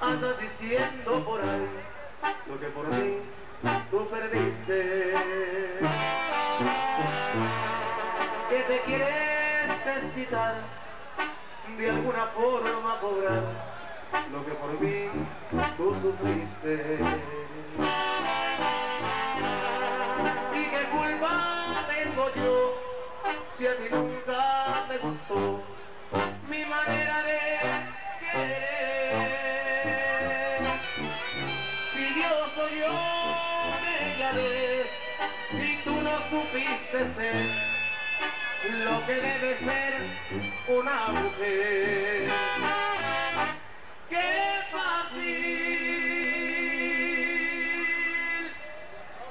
andas diciendo por ahí lo que por mí tú perdiste. Te quieres desquitar, de alguna forma cobrar lo que por mí tú sufriste. Y qué culpa tengo yo si a ti nunca te gustó mi manera de querer. Si yo me llames y tú no supiste ser lo que debe ser una mujer. ¡Qué fácil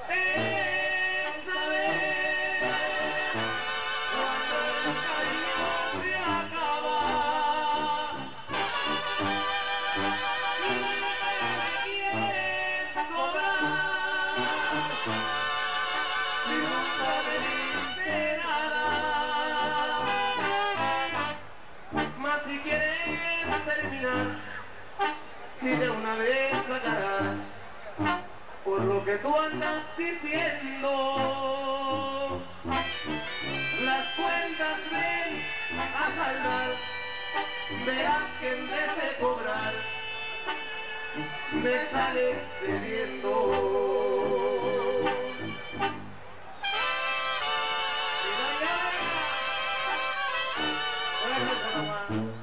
es saber cuando el cariño se acaba! Y quieres cobrar y nunca me diste si quieres terminar y de una vez sacarás por lo que tú andas diciendo. Las cuentas ven a saldar, verás que en vez de cobrar, me sales debiendo. Ya.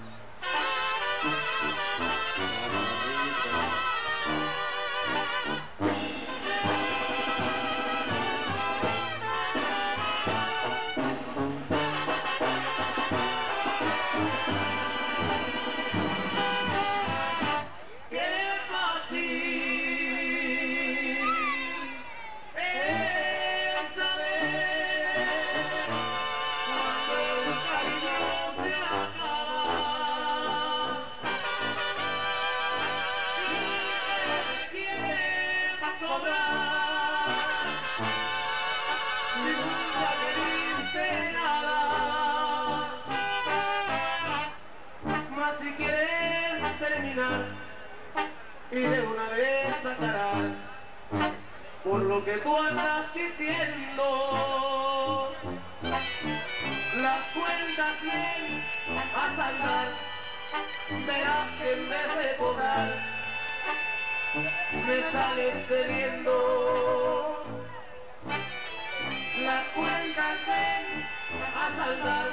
Y de una vez sacarás por lo que tú andas diciendo las cuentas bien a saldar verás en vez me sales debiendo las cuentas ven a saldar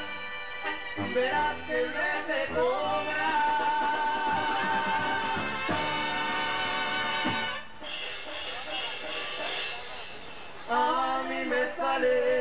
verás que en vez de cobrar a mí me sales